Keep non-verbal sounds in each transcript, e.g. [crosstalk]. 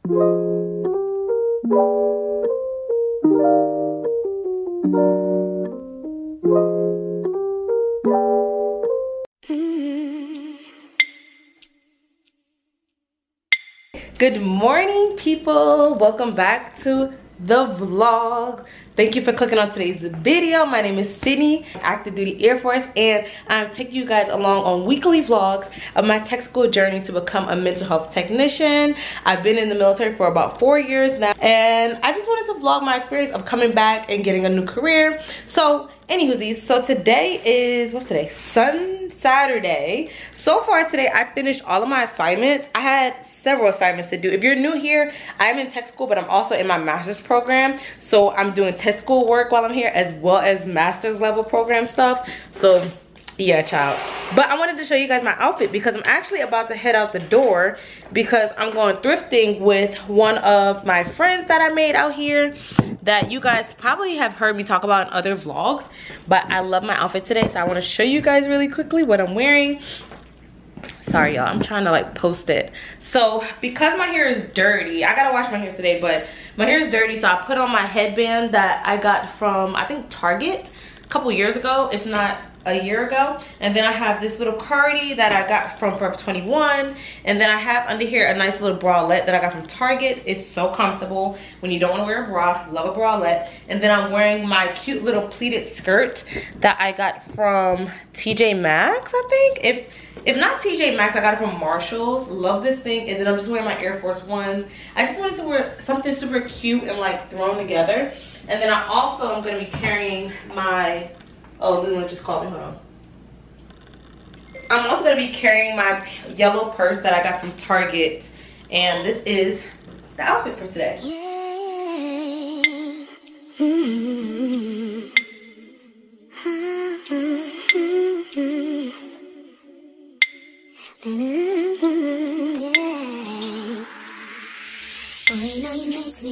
Good morning people, welcome back to the vlog. Thank you for clicking on today's video. My name is Sydnei active duty air force and i'm taking you guys along on weekly vlogs of my tech school journey to become a mental health technician. I've been in the military for about four years now and i just wanted to vlog my experience of coming back and getting a new career. So anywhoosies so today is what's today? Sun Saturday. So far today, I finished all of my assignments. I had several assignments to do. If you're new here, I'm in tech school, but I'm also in my master's program. So I'm doing tech school work while I'm here as well as master's level program stuff. So yeah child. But i wanted to show you guys my outfit because i'm actually about to head out the door because i'm going thrifting with one of my friends that i made out here that you guys probably have heard me talk about in other vlogs. But i love my outfit today so i want to show you guys really quickly what i'm wearing. Sorry y'all i'm trying to like post it. So because my hair is dirty i gotta wash my hair today but my hair is dirty so i put on my headband that i got from i think target a couple years ago if not a year ago and then I have this little cardi that I got from Forever 21 and then I have under here a nice little bralette that I got from Target. It's so comfortable when you don't want to wear a bra love a bralette. And then I'm wearing my cute little pleated skirt that I got from TJ Maxx I think. If if not TJ Maxx I got it from Marshalls. Love this thing. And then I'm just wearing my Air Force Ones. I just wanted to wear something super cute and like thrown together. And then I also am going to be carrying my Oh, Leland just called me. Hold on. I'm also going to be carrying my yellow purse that I got from Target. And this is the outfit for today.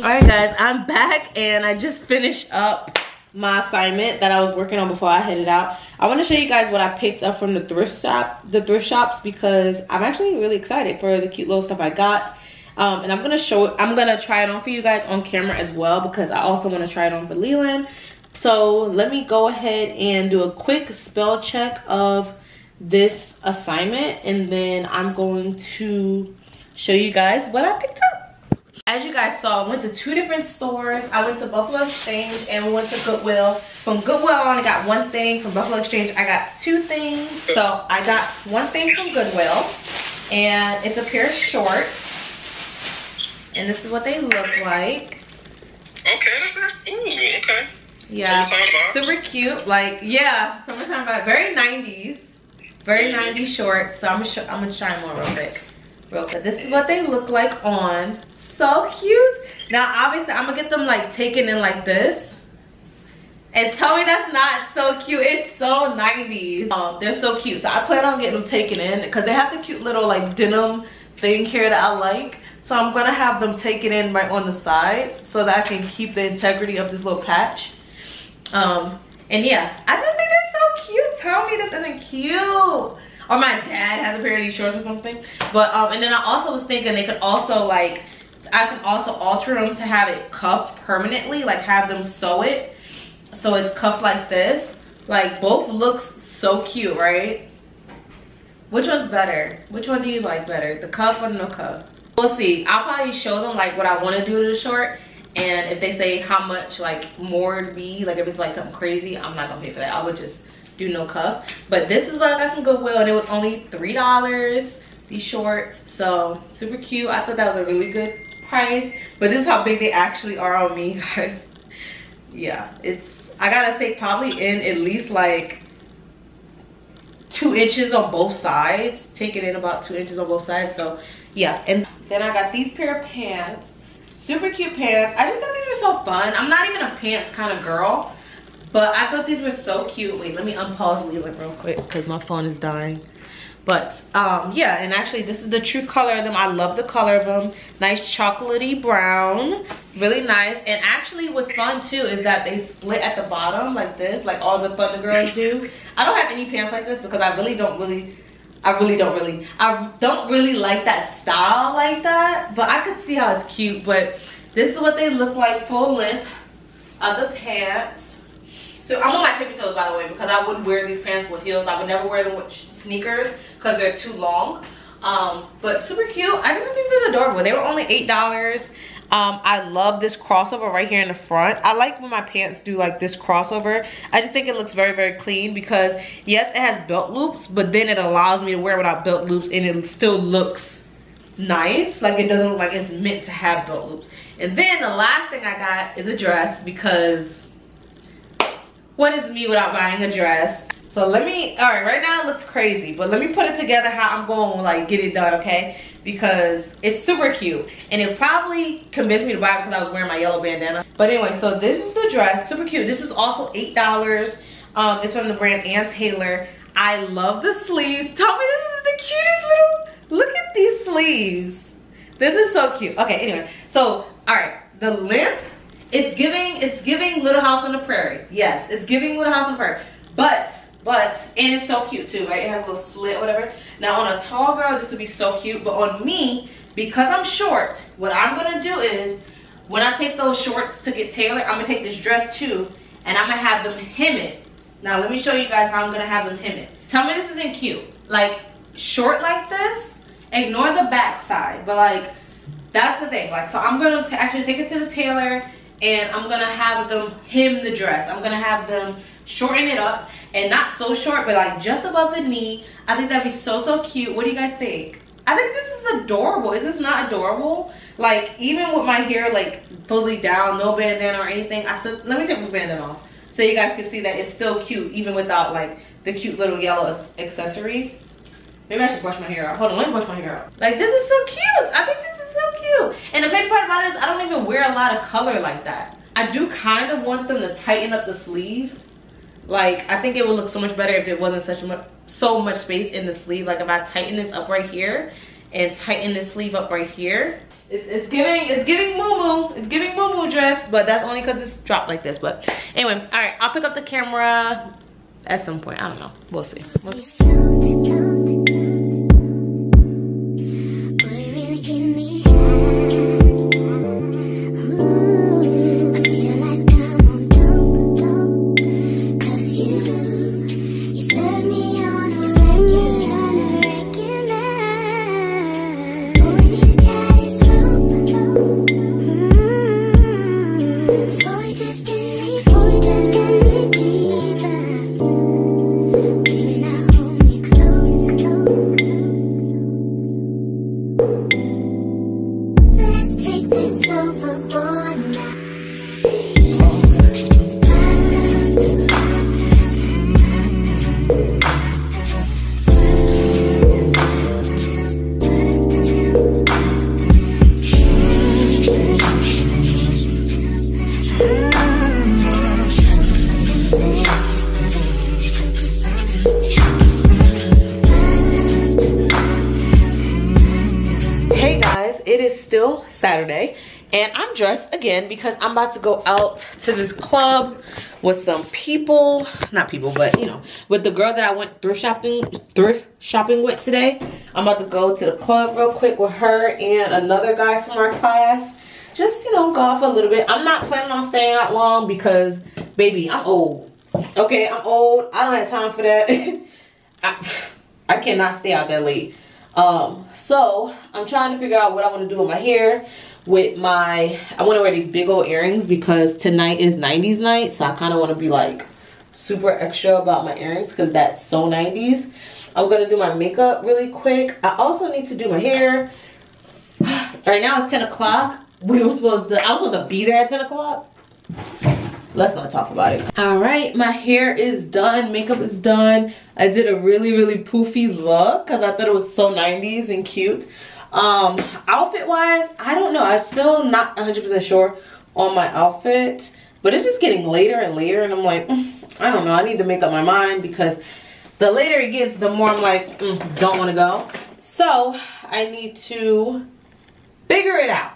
Alright guys, I'm back and I just finished up my assignment that I was working on before I headed out. I want to show you guys what I picked up from the thrift shop, the thrift shops, because I'm actually really excited for the cute little stuff I got. Um, and I'm gonna show it, I'm gonna try it on for you guys on camera as well because I also want to try it on for Leland. So let me go ahead and do a quick spell check of this assignment and then I'm going to show you guys what I picked up as you guys saw, I went to two different stores. I went to Buffalo Exchange and we went to Goodwill. From Goodwill, I got one thing. From Buffalo Exchange, I got two things. So I got one thing from Goodwill and it's a pair of shorts. And this is what they look like. Okay, that's it. Ooh, okay. Yeah, super cute. Like, yeah, summertime vibe. Very 90s. Very mm-hmm. 90s shorts. So I'm gonna, I'm gonna try them on real quick. Real quick. This is what they look like on so cute. Now, obviously, I'm gonna get them like taken in like this. And tell me that's not so cute. It's so 90s. Um, they're so cute. So I plan on getting them taken in because they have the cute little like denim thing here that I like. So I'm gonna have them taken in right on the sides so that I can keep the integrity of this little patch. Um, and yeah, I just think they're so cute. Tell me this isn't cute. Or my dad has a pair of these shorts or something. But um, and then I also was thinking they could also like I can also alter them to have it cuffed permanently, like have them sew it. So it's cuffed like this. Like both looks so cute, right? Which one's better? Which one do you like better? The cuff or no cuff? We'll see. I'll probably show them like what I want to do to the short. And if they say how much like more to be, like if it's like something crazy, I'm not gonna pay for that. I would just do no cuff. But this is what I got from Goodwill and it was only $3, these shorts. So super cute. I thought that was a really good price but this is how big they actually are on me [laughs] guys. Yeah it's i gotta take probably in at least like two inches on both sides take it in about two inches on both sides so yeah and then i got these pair of pants super cute pants. I just thought these were so fun. I'm not even a pants kind of girl but i thought these were so cute. Wait let me unpause leland real quick because my phone is dying but um, yeah, and actually this is the true color of them. I love the color of them. Nice chocolatey brown, really nice. And actually what's fun too is that they split at the bottom like this, like all the Thunder Girls do. [laughs] I don't have any pants like this because I really don't really I really don't really, I don't really like that style like that, but I could see how it's cute, but this is what they look like full length of the pants. So I'm on my tippy toes by the way because I wouldn't wear these pants with heels. I would never wear them with sneakers because they're too long. Um, but super cute. I just think these are adorable. They were only $8. Um, I love this crossover right here in the front. I like when my pants do like this crossover. I just think it looks very, very clean because yes, it has belt loops, but then it allows me to wear without belt loops and it still looks nice. Like it doesn't like it's meant to have belt loops. And then the last thing I got is a dress because what is me without buying a dress? So let me, all right, right now it looks crazy, but let me put it together how I'm going to like get it done, okay? Because it's super cute. And it probably convinced me to buy it because I was wearing my yellow bandana. But anyway, so this is the dress, super cute. This was also $8. Um, it's from the brand Ann Taylor. I love the sleeves. Tell me this is the cutest little, look at these sleeves. This is so cute. Okay, anyway, so, all right, the length, it's giving, it's giving Little House on the Prairie. Yes, it's giving Little House on the Prairie. But but, and it's so cute too, right? It has a little slit, whatever. Now on a tall girl, this would be so cute. But on me, because I'm short, what I'm gonna do is, when I take those shorts to get tailored, I'm gonna take this dress too, and I'm gonna have them hem it. Now let me show you guys how I'm gonna have them hem it. Tell me this isn't cute. Like, short like this, ignore the back side. But like, that's the thing. Like, so I'm gonna actually take it to the tailor, and I'm gonna have them hem the dress. I'm gonna have them shorten it up and not so short but like just above the knee. I think that'd be so so cute. What do you guys think? I think this is adorable. Is this not adorable? Like even with my hair like fully down no bandana or anything i still let me take my bandana off so you guys can see that it's still cute even without like the cute little yellow accessory. Maybe i should brush my hair out. Hold on let me brush my hair out. Like this is so cute. I think this is so cute. And the best part about it is i don't even wear a lot of color like that. I do kind of want them to tighten up the sleeves like, I think it would look so much better if it wasn't such much, so much space in the sleeve. Like if I tighten this up right here and tighten this sleeve up right here. It's, it's giving, it's giving moo It's giving moo dress, but that's only because it's dropped like this. But anyway, all right, I'll pick up the camera at some point. I don't know. We'll see. We'll see. Saturday dressed again because I'm about to go out to this club with some people, not people, but you know, with the girl that I went thrift shopping thrift shopping with today. I'm about to go to the club real quick with her and another guy from our class. Just, you know, go off a little bit. I'm not planning on staying out long because, baby, I'm old. Okay, I'm old. I don't have time for that. [laughs] I, I cannot stay out that late. Um, so I'm trying to figure out what I want to do with my hair with my, I want to wear these big old earrings because tonight is 90s night. So I kind of want to be like super extra about my earrings because that's so 90s. I'm going to do my makeup really quick. I also need to do my hair. [sighs] right now it's 10 o'clock. We were supposed to, I was supposed to be there at 10 o'clock. Let's not talk about it. All right, my hair is done. Makeup is done. I did a really, really poofy look because I thought it was so 90s and cute. Um, outfit wise, I don't know. I'm still not 100% sure on my outfit, but it's just getting later and later, and I'm like, mm, I don't know. I need to make up my mind because the later it gets, the more I'm like, mm, don't want to go. So I need to figure it out.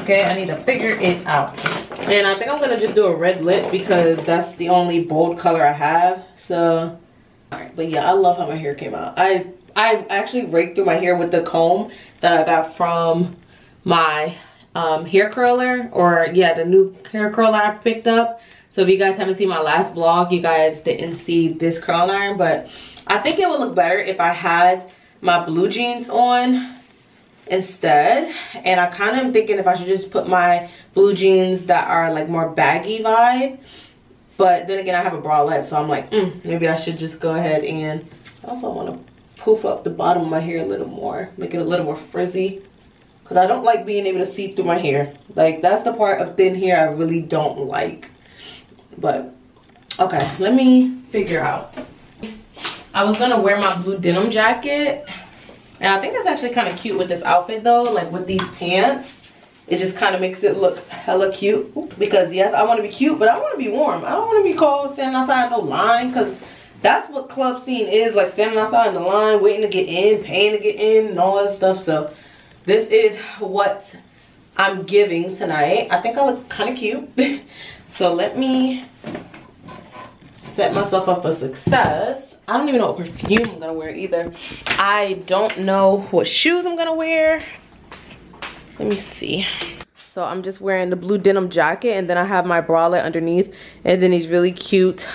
okay, I need to figure it out. And I think I'm gonna just do a red lip because that's the only bold color I have. So All right, but yeah, I love how my hair came out. I I actually raked through my hair with the comb that I got from my um, hair curler or yeah, the new hair curler I picked up. So if you guys haven't seen my last vlog, you guys didn't see this curl iron, but I think it would look better if I had my blue jeans on instead. And I kind of am thinking if I should just put my blue jeans that are like more baggy vibe. But then again, I have a bralette, so I'm like, mm, maybe I should just go ahead and I also want to poof up the bottom of my hair a little more, make it a little more frizzy. Because I don't like being able to see through my hair. Like, that's the part of thin hair I really don't like. But, okay, let me figure out. I was to wear my blue denim jacket. And I think that's actually kind of cute with this outfit, though. Like, with these pants. It just kind of makes it look hella cute. Because, yes, I want to be cute, but I want to be warm. I don't want to be cold standing outside in no line. Because that's what club scene is. Like, standing outside in the line, waiting to get in, paying to get in, and all that stuff. So, this is what I'm giving tonight. I think I look kind of cute. [laughs] so let me set myself up for success. I don't even know what perfume I'm gonna wear either. I don't know what shoes I'm gonna wear. Let me see. So I'm just wearing the blue denim jacket and then I have my bralette underneath and then these really cute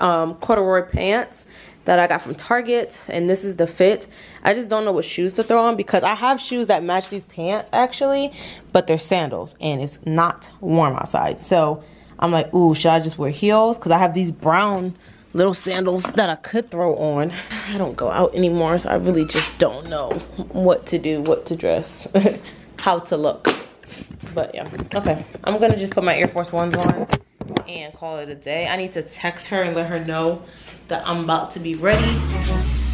um, corduroy pants that I got from Target and this is the fit. I just don't know what shoes to throw on because I have shoes that match these pants actually, but they're sandals and it's not warm outside. So I'm like, ooh, should I just wear heels? Because I have these brown little sandals that I could throw on. I don't go out anymore, so I really just don't know what to do, what to dress, [laughs] how to look. But yeah, okay. I'm gonna just put my Air Force Ones on and call it a day. I need to text her and let her know that I'm about to be ready.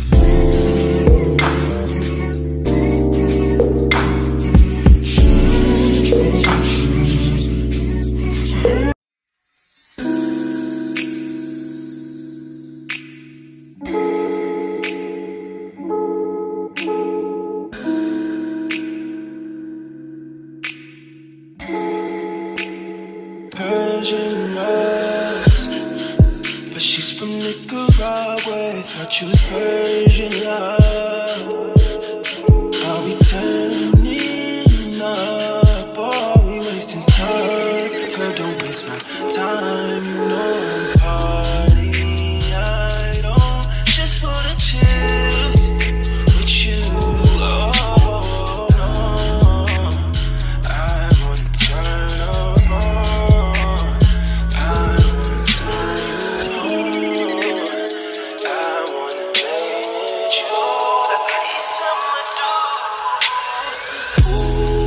you.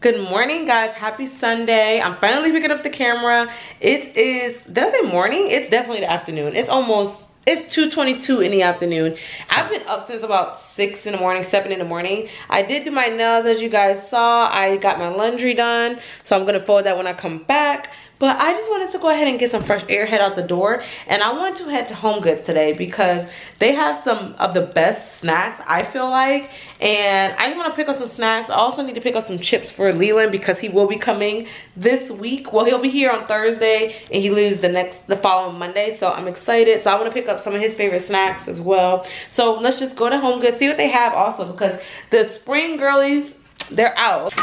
Good morning guys. Happy sunday. I'm finally picking up the camera. It is did i say morning? It's definitely the afternoon. It's almost it's 2.22 in the afternoon. I've been up since about 6 in the morning 7 in the morning. I did do my nails as you guys saw. I got my laundry done so i'm gonna fold that when i come back But I just wanted to go ahead and get some fresh air, head out the door. And I want to head to Home Goods today because they have some of the best snacks, I feel like. And I just want to pick up some snacks. I also need to pick up some chips for Leland because he will be coming this week. Well, he'll be here on Thursday and he leaves the next, the following Monday. So I'm excited. So I want to pick up some of his favorite snacks as well. So let's just go to Home Goods, see what they have also because the spring girlies, they're out.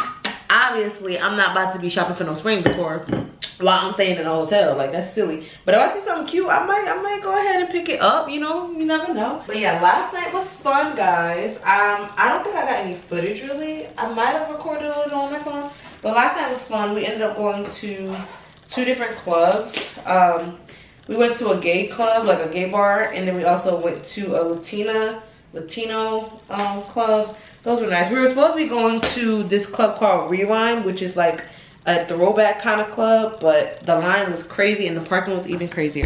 Obviously, I'm not about to be shopping for no spring decor while I'm staying in a hotel. Like that's silly. But if I see something cute, I might I might go ahead and pick it up, you know, you never know. But yeah, last night was fun guys. Um I don't think I got any footage really. I might have recorded a little on my phone. But last night was fun. We ended up going to two different clubs. Um we went to a gay club, like a gay bar, and then we also went to a Latina Latino um club. Those were nice. We were supposed to be going to this club called Rewind, which is like a throwback kind of club, but the line was crazy and the parking was even crazier.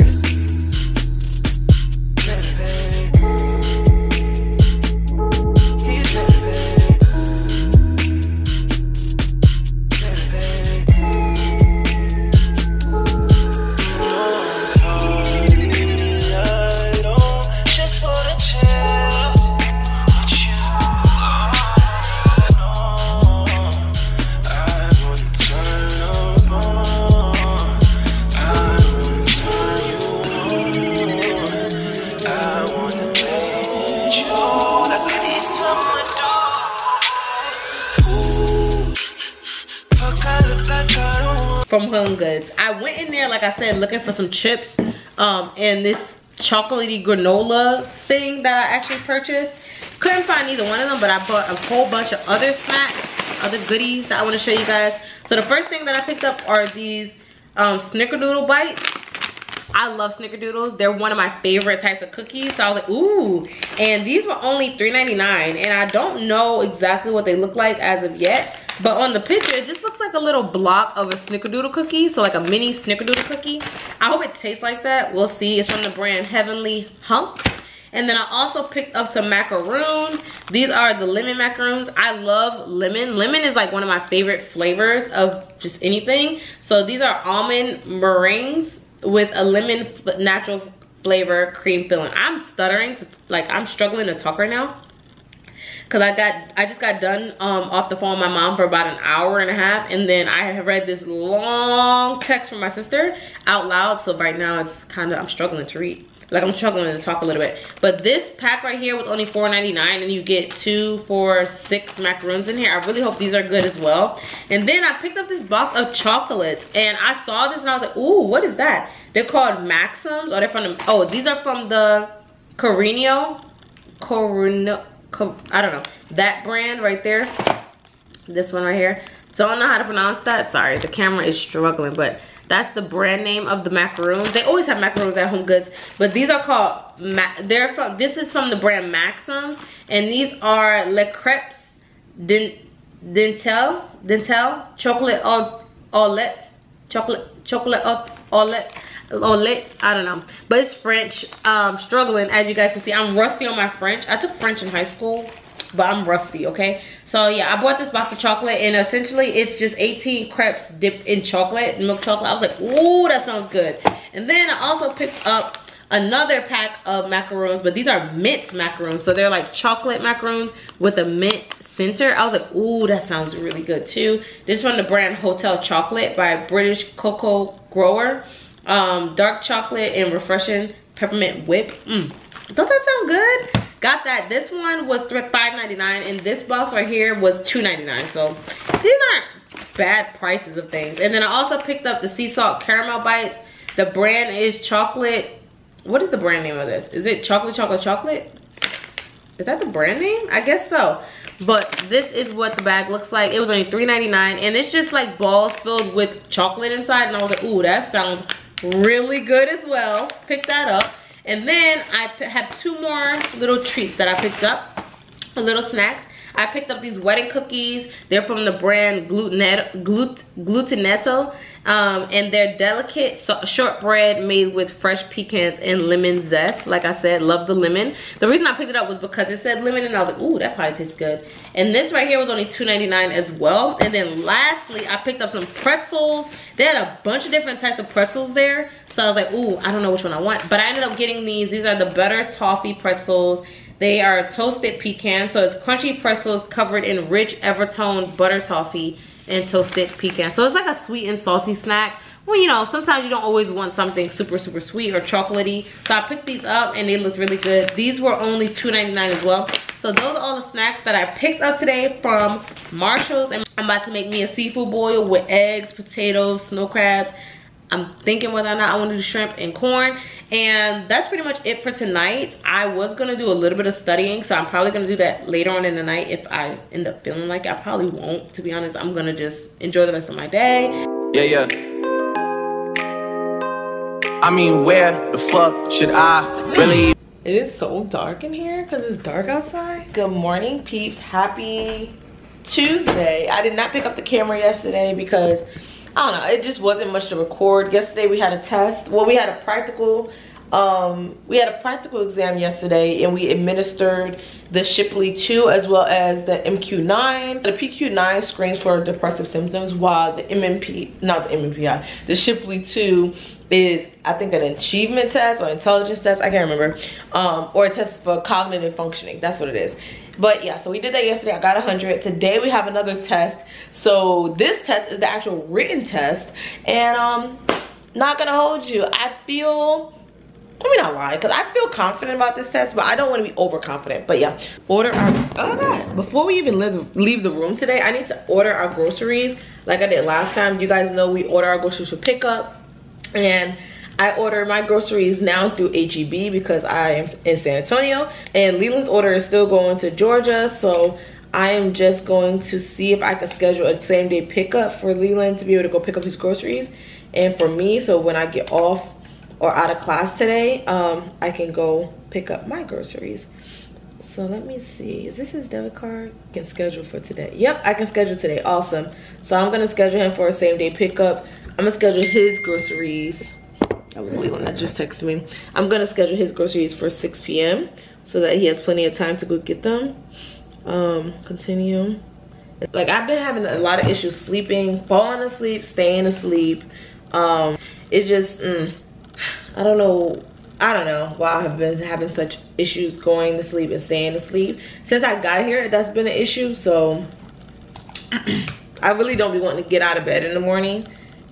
Goods. I went in there, like I said, looking for some chips um, and this chocolatey granola thing that I actually purchased. Couldn't find either one of them, but I bought a whole bunch of other snacks, other goodies that I want to show you guys. So the first thing that I picked up are these um, snickerdoodle bites. I love snickerdoodles. They're one of my favorite types of cookies. So I was like, ooh. And these were only $3.99. And I don't know exactly what they look like as of yet. But on the picture, it just looks like a little block of a snickerdoodle cookie. So like a mini snickerdoodle cookie. I hope it tastes like that. We'll see. It's from the brand Heavenly Hunks. And then I also picked up some macaroons. These are the lemon macaroons. I love lemon. Lemon is like one of my favorite flavors of just anything. So these are almond meringues with a lemon natural flavor cream filling. I'm stuttering, to, like I'm struggling to talk right now because I got I just got done um, off the phone with my mom for about an hour and a half and then I have read this long text from my sister out loud so right now it's kind of I'm struggling to read. Like I'm struggling to talk a little bit. But this pack right here was only $4.99 and you get two four six macaroons in here. I really hope these are good as well. And then I picked up this box of chocolates and I saw this and I was like ooh what is that? They're called Maxims or they're from the oh these are from the Carino Corino I don't know, that brand right there. This one right here. Don't know how to pronounce that. Sorry, the camera is struggling, but that's the brand name of the macaroons. They always have macaroons at Home Goods, but these are called, they're from, this is from the brand Maxims, and these are Le Crepes Dentel, Dentel, chocolate omelette, chocolate, chocolate omelette lit I don't know. But it's French. Um, struggling, as you guys can see. I'm rusty on my French. I took French in high school, but I'm rusty, okay? So yeah, I bought this box of chocolate and essentially it's just 18 crepes dipped in chocolate, milk chocolate. I was like, ooh, that sounds good. And then I also picked up another pack of macaroons, but these are mint macaroons. So they're like chocolate macaroons with a mint center. I was like, ooh, that sounds really good too. This is from the brand Hotel Chocolate by British Cocoa Grower um, dark chocolate and refreshing peppermint whip. Mm. Don't that sound good? Got that. This one was $5.99 and this box right here was $2.99. So these aren't bad prices of things. And then I also picked up the sea salt caramel bites. The brand is chocolate. What is the brand name of this? Is it chocolate chocolate chocolate? Is that the brand name? I guess so. But this is what the bag looks like. It was only $3.99 and it's just like balls filled with chocolate inside. And I was like, ooh, that sounds really good as well. Pick that up. And then I have two more little treats that I picked up, a little snacks. I picked up these wedding cookies. They're from the brand Glutenet Glut Glutenetto. Um, and they're delicate so shortbread made with fresh pecans and lemon zest. Like I said, love the lemon. The reason I picked it up was because it said lemon and I was like, ooh, that probably tastes good. And this right here was only $2.99 as well. And then lastly, I picked up some pretzels. They had a bunch of different types of pretzels there. So I was like, ooh, I don't know which one I want. But I ended up getting these. These are the Butter Toffee pretzels. They are toasted pecan. So it's crunchy pretzels covered in rich Evertone butter toffee and toasted pecan. So it's like a sweet and salty snack. Well, you know, sometimes you don't always want something super, super sweet or chocolatey. So I picked these up and they looked really good. These were only $2.99 as well. So those are all the snacks that I picked up today from Marshall's. And I'm about to make me a seafood boil with eggs, potatoes, snow crabs, I'm thinking whether or not I want to do shrimp and corn. And that's pretty much it for tonight. I was going to do a little bit of studying. So I'm probably going to do that later on in the night if I end up feeling like it. I probably won't, to be honest. I'm going to just enjoy the rest of my day. Yeah, yeah. I mean, where the fuck should I really... [gasps] It is so dark in here because it's dark outside. Good morning, peeps. Happy Tuesday. I did not pick up the camera yesterday because I don't know, it just wasn't much to record. Yesterday we had a test. Well, we had a practical, um, we had a practical exam yesterday and we administered the Shipley 2 as well as the MQ9. The PQ9 screens for depressive symptoms while the MMP, not the MMPI, the Shipley 2 is I think an achievement test or intelligence test, I can't remember, um, or a test for cognitive functioning, that's what it is. But yeah, so we did that yesterday, I got 100. Today we have another test so this test is the actual written test. And um, not gonna hold you. I feel, let me not lie, because I feel confident about this test, but I don't want to be overconfident. But yeah, order our, oh my God. Before we even leave, leave the room today, I need to order our groceries like I did last time. You guys know we order our groceries for pickup. And I order my groceries now through HEB because I am in San Antonio. And Leland's order is still going to Georgia. So I am just going to see if I can schedule a same day pickup for Leland to be able to go pick up his groceries. And for me, so when I get off or out of class today, um, I can go pick up my groceries. So let me see, is this his debit card? Can schedule for today. Yep, I can schedule today, awesome. So I'm gonna schedule him for a same day pickup. I'm gonna schedule his groceries. That was Leland that just texted me. I'm gonna schedule his groceries for 6 p.m. so that he has plenty of time to go get them um continue like i've been having a lot of issues sleeping falling asleep staying asleep um it just mm, i don't know i don't know why i've been having such issues going to sleep and staying asleep since i got here that's been an issue so [clears throat] i really don't be wanting to get out of bed in the morning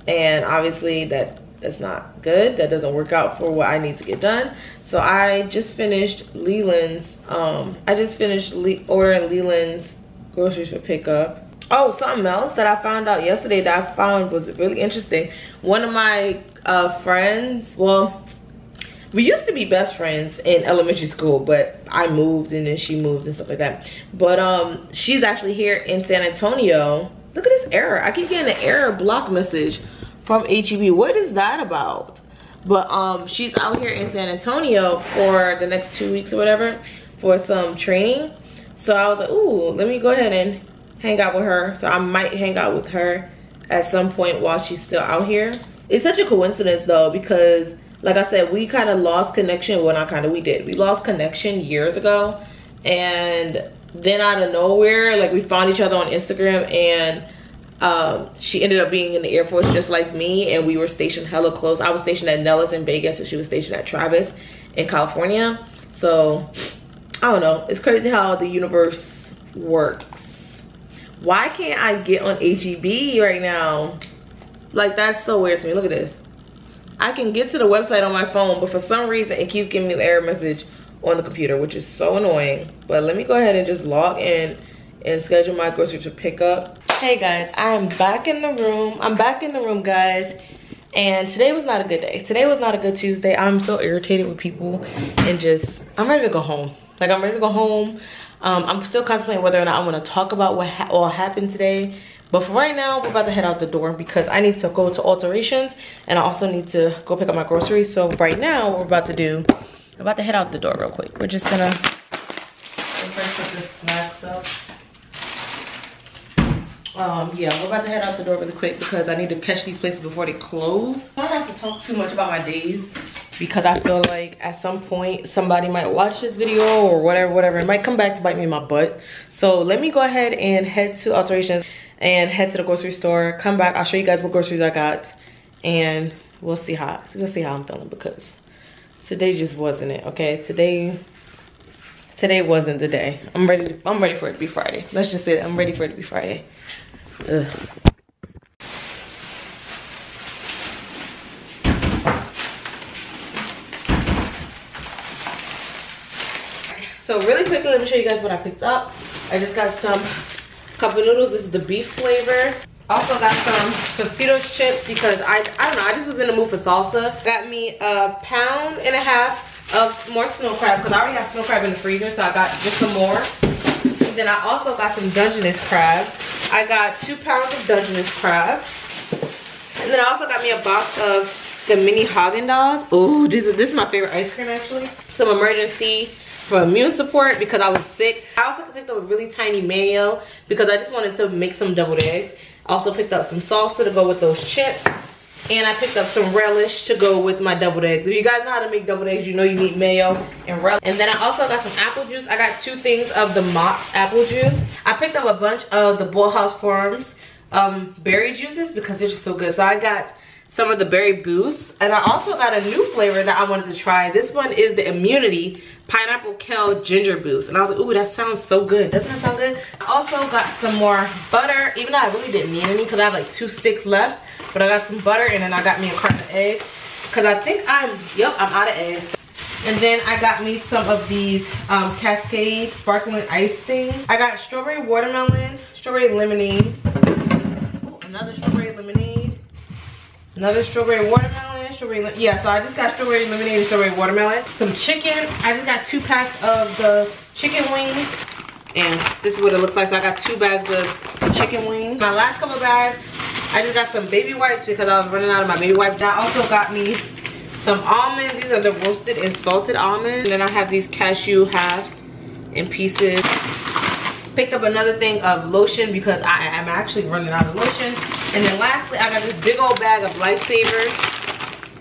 and obviously that that's not good that doesn't work out for what i need to get done. So i just finished leland's um i just finished Le ordering leland's groceries for pickup. Oh something else that i found out yesterday that i found was really interesting. One of my uh friends well we used to be best friends in elementary school but i moved and then she moved and stuff like that. But um she's actually here in san antonio. Look at this error. I keep getting an error block message from HEB. What is that about? But um, she's out here in San Antonio for the next two weeks or whatever for some training. So I was like, ooh, let me go ahead and hang out with her. So I might hang out with her at some point while she's still out here. It's such a coincidence though because like I said, we kind of lost connection. Well, not kind of, we did. We lost connection years ago. And then out of nowhere, like we found each other on Instagram and um, she ended up being in the Air Force just like me, and we were stationed hella close. I was stationed at Nellis in Vegas, and she was stationed at Travis in California. So, I don't know. It's crazy how the universe works. Why can't I get on HEB right now? Like, that's so weird to me. Look at this. I can get to the website on my phone, but for some reason, it keeps giving me the error message on the computer, which is so annoying. But let me go ahead and just log in and schedule my groceries to pick up. Hey guys i am back in the room. I'm back in the room guys. And today was not a good day. Today was not a good tuesday. I'm so irritated with people and just i'm ready to go home. Like i'm ready to go home. Um, i'm still contemplating whether or not i want to talk about what ha all happened today. But for right now we're about to head out the door because i need to go to alterations and i also need to go pick up my groceries. So right now we're about to do about to head out the door real quick. We're just gonna put the snacks up um yeah we're about to head out the door really quick because i need to catch these places before they close. I don't have to talk too much about my days because i feel like at some point somebody might watch this video or whatever whatever. It might come back to bite me in my butt. So let me go ahead and head to alterations and head to the grocery store. Come back. I'll show you guys what groceries i got and we'll see how we'll see how i'm feeling because today just wasn't it okay? Today today wasn't the day. I'm ready i'm ready for it to be friday. Let's just say that. I'm ready for it to be friday Ugh. so really quickly let me show you guys what i picked up i just got some cup of noodles this is the beef flavor also got some Tostitos chips because I, I don't know, I just was in the mood for salsa. Got me a pound and a half of more snow crab because I already have snow crab in the freezer, so I got just some more. Then I also got some Dungeness crab. I got two pounds of Dungeness crab. And then I also got me a box of the mini Haagen-Dazs. Oh, this is, this is my favorite ice cream actually. Some Emergen-C for immune support because I was sick. I also picked up a really tiny mayo because I just wanted to make some deviled eggs. Also picked up some salsa to go with those chips. And I picked up some relish to go with my deviled eggs. If you guys know how to make deviled eggs, you know you need mayo and relish. And then I also got some apple juice. I got two things of the Mott's apple juice. I picked up a bunch of the Bolthouse Farms um, berry juices because they're just so good. So I got some of the berry boosts. And I also got a new flavor that I wanted to try. This one is the Immunity pineapple kale ginger boost and i was like ooh that sounds so good doesn't that sound good i also got some more butter even though i really didn't need any because i have like two sticks left but i got some butter and then i got me a carton of eggs because i think i'm yep i'm out of eggs and then I got me some of these um, Cascade sparkling ice things. I got strawberry watermelon, strawberry lemonade, another strawberry lemonade, another strawberry watermelon, strawberry, yeah, so I just got strawberry lemonade and strawberry watermelon. Some chicken, I just got two packs of the chicken wings. And this is what it looks like. So I got two bags of chicken wings. My last couple bags, I just got some baby wipes because I was running out of my baby wipes. I also got me some almonds. These are the roasted and salted almonds. And then I have these cashew halves in pieces. Picked up another thing of lotion because I am actually running out of lotion. And then lastly, I got this big old bag of lifesavers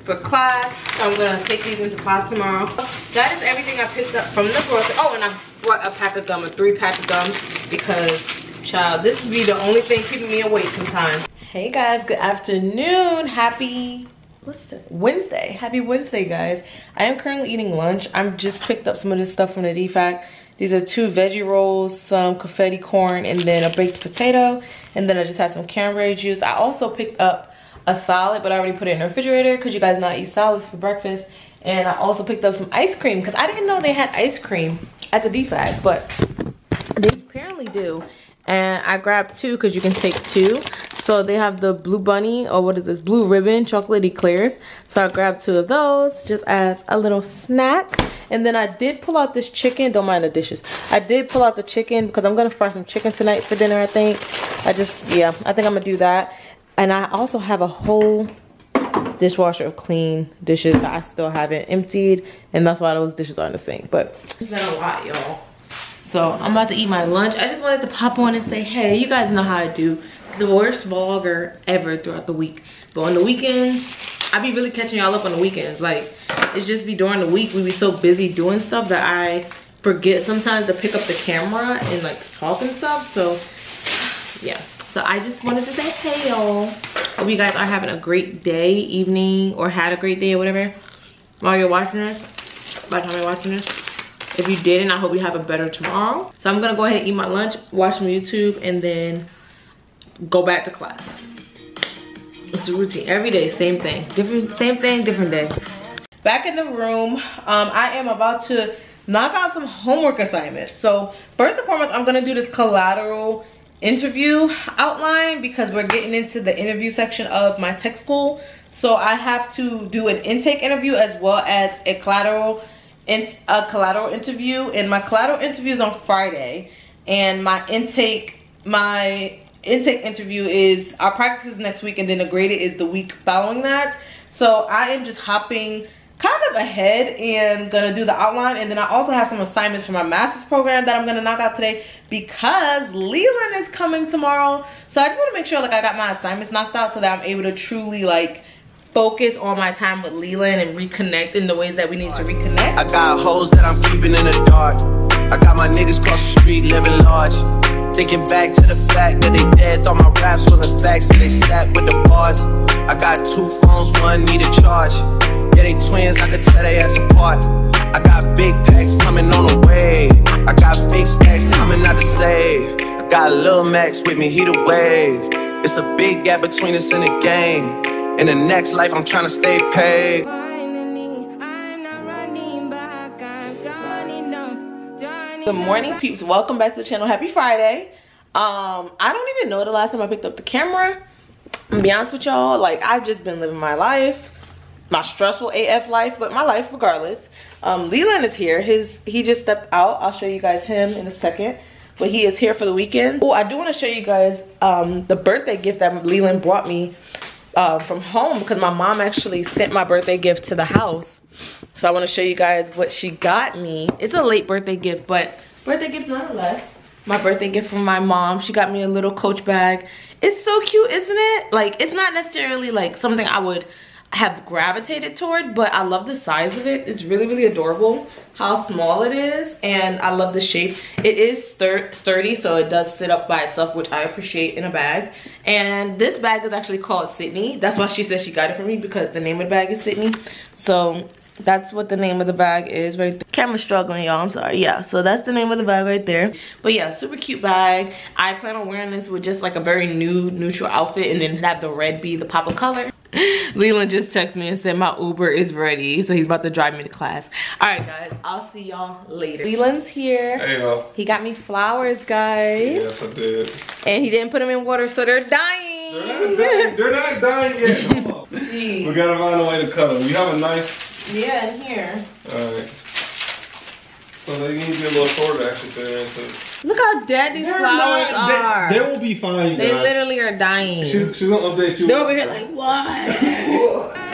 for class. So I'm gonna take these into class tomorrow. That is everything I picked up from the grocery. Oh, and I brought a pack of gum, a three pack of gum because child, this would be the only thing keeping me awake sometimes. Hey guys, good afternoon. Happy what's it? Wednesday. Happy Wednesday, guys. I am currently eating lunch. I've just picked up some of this stuff from the DFAC. These are two veggie rolls, some confetti corn, and then a baked potato. And then I just have some cranberry juice. I also picked up a salad, but I already put it in the refrigerator because you guys know I eat salads for breakfast. And I also picked up some ice cream because I didn't know they had ice cream at the DFAC, but they apparently do. And I grabbed two because you can take two. So they have the blue bunny or what is this blue ribbon chocolate eclairs. So I grabbed two of those just as a little snack. And then I did pull out this chicken. Don't mind the dishes. I did pull out the chicken because I'm gonna fry some chicken tonight for dinner. I think. I just yeah. I think I'm gonna do that. And I also have a whole dishwasher of clean dishes that I still haven't emptied. And that's why those dishes are in the sink. But it's been a lot, y'all. So I'm about to eat my lunch. I just wanted to pop on and say, hey, you guys know how I do the worst vlogger ever throughout the week. But on the weekends, I be really catching y'all up on the weekends. Like, it's just be during the week, we be so busy doing stuff that I forget sometimes to pick up the camera and like talk and stuff. So, yeah. So I just wanted to say, hey y'all. Hope you guys are having a great day, evening, or had a great day or whatever. While you're watching this, by the time you're watching this. If you didn't, I hope you have a better tomorrow. So I'm gonna go ahead and eat my lunch, watch some YouTube, and then go back to class. It's a routine. Every day, same thing. Different, same thing, different day. Back in the room, um, I am about to knock out some homework assignments. So first and foremost, I'm gonna do this collateral interview outline because we're getting into the interview section of my tech school. So I have to do an intake interview as well as a collateral a collateral interview and my collateral interview is on Friday and my intake my intake interview is our practice is next week and then the graded is the week following that so i am just hopping kind of ahead and gonna do the outline and then I also have some assignments for my master's program that I'm gonna knock out today because Leland is coming tomorrow. So I just wanna make sure like I got my assignments knocked out so that I'm able to truly like focus on my time with Leland and reconnect in the ways that we need to reconnect. I got hoes that I'm keeping in the dark. I got my niggas cross the street living large. Thinking back to the fact that they dead, thought my raps wasn't facts, so they sat with the bars. I got two phones, one need a charge. Yeah, they twins, I could tell they ass apart. I got big packs coming on the way. I got big stacks coming out to save. I got Lil Max with me, he the wave. It's a big gap between us in the game. In the next life, I'm trying to stay paid. Good morning, peeps. Welcome back to the channel. Happy Friday. Um, I don't even know the last time I picked up the camera. I'm be honest with y'all, like I've just been living my life, my stressful AF life, but my life regardless. Um, Leland is here. His he just stepped out. I'll show you guys him in a second. But he is here for the weekend. Oh, I do want to show you guys um, the birthday gift that Leland brought me uh, from home because my mom actually sent my birthday gift to the house. So I want to show you guys what she got me. It's a late birthday gift, but birthday gift nonetheless. My birthday gift from my mom. She got me a little coach bag. It's so cute, isn't it? Like, it's not necessarily like something I would have gravitated toward, but I love the size of it. It's really, really adorable how small it is, and I love the shape. It is stur sturdy, so it does sit up by itself, which I appreciate in a bag. And this bag is actually called Sydney. That's why she said she got it for me, because the name of the bag is Sydney. So that's what the name of the bag is right there. camera struggling y'all i'm sorry yeah so that's the name of the bag right there but yeah super cute bag i plan on wearing this with just like a very nude neutral outfit and then have the red be the pop of color [laughs] leland just texted me and said my uber is ready so he's about to drive me to class all right guys i'll see y'all later leland's here Hey y'all. he got me flowers guys Yes, I did. and he didn't put them in water so they're dying They're not dying. They're not dying yet. Come on. [laughs] Jeez. We gotta find a way to cut them. You have a knife? yeah in here Alright. So they need to be a little shorter actually there. So. look how dead these flowers not- they- are They, will be fine, you They guys. literally are dying. She's, she's gonna update you. They're over here like, what? [laughs]